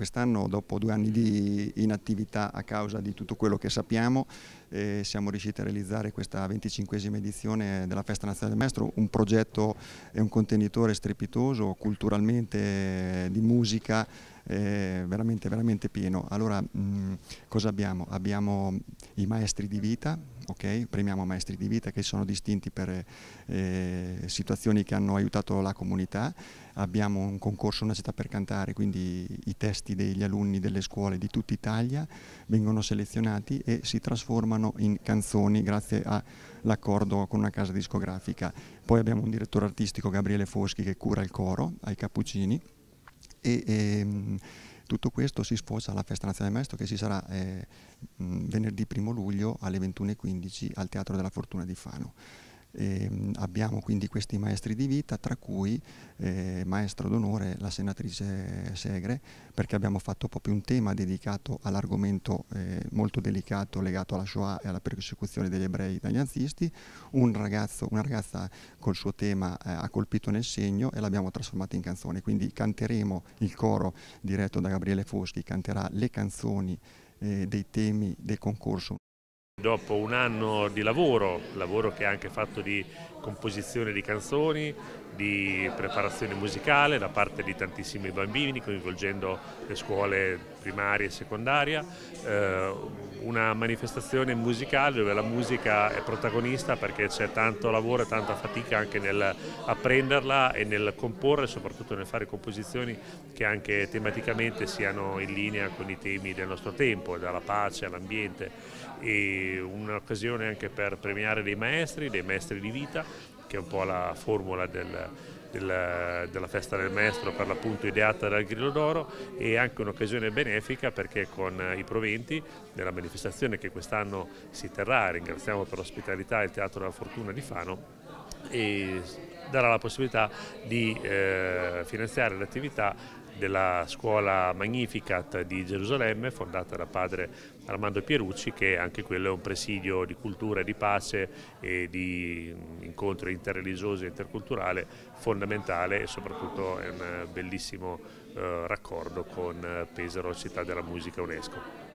quest'anno dopo due anni di inattività a causa di tutto quello che sappiamo eh, siamo riusciti a realizzare questa 25esima edizione della Festa Nazionale del Maestro, un progetto e un contenitore strepitoso culturalmente di musica eh, veramente, veramente pieno. Allora, mh, cosa abbiamo? Abbiamo i maestri di vita, ok? Premiamo maestri di vita che sono distinti per eh, situazioni che hanno aiutato la comunità. Abbiamo un concorso Una città per cantare, quindi i testi degli alunni delle scuole di tutta Italia vengono selezionati e si trasformano in canzoni grazie all'accordo con una casa discografica. Poi abbiamo un direttore artistico, Gabriele Foschi, che cura il coro ai Cappuccini e, e ehm, tutto questo si sposa alla Festa Nazionale del Maestro che ci sarà eh, venerdì 1 luglio alle 21.15 al Teatro della Fortuna di Fano. E, ehm, abbiamo quindi questi maestri di vita, tra cui eh, maestro d'onore la senatrice Segre, perché abbiamo fatto proprio un tema dedicato all'argomento eh, molto delicato legato alla Shoah e alla persecuzione degli ebrei dagli nazisti. Un ragazzo, una ragazza col suo tema eh, ha colpito nel segno e l'abbiamo trasformato in canzone. Quindi canteremo il coro diretto da Gabriele Foschi, canterà le canzoni eh, dei temi del concorso. Dopo un anno di lavoro, lavoro che è anche fatto di composizione di canzoni, di preparazione musicale da parte di tantissimi bambini, coinvolgendo le scuole primarie e secondarie, eh, una manifestazione musicale dove la musica è protagonista perché c'è tanto lavoro e tanta fatica anche nel apprenderla e nel comporre, soprattutto nel fare composizioni che anche tematicamente siano in linea con i temi del nostro tempo, dalla pace all'ambiente. E un'occasione anche per premiare dei maestri, dei maestri di vita, che è un po' la formula del, del, della festa del maestro per l'appunto ideata dal Grillo d'Oro e anche un'occasione benefica perché con i proventi della manifestazione che quest'anno si terrà, ringraziamo per l'ospitalità il Teatro della Fortuna di Fano, darà la possibilità di eh, finanziare l'attività della scuola Magnificat di Gerusalemme, fondata da padre Armando Pierucci, che anche quello è un presidio di cultura di pace e di incontro interreligioso e interculturale fondamentale e soprattutto è un bellissimo eh, raccordo con Pesaro, città della musica UNESCO.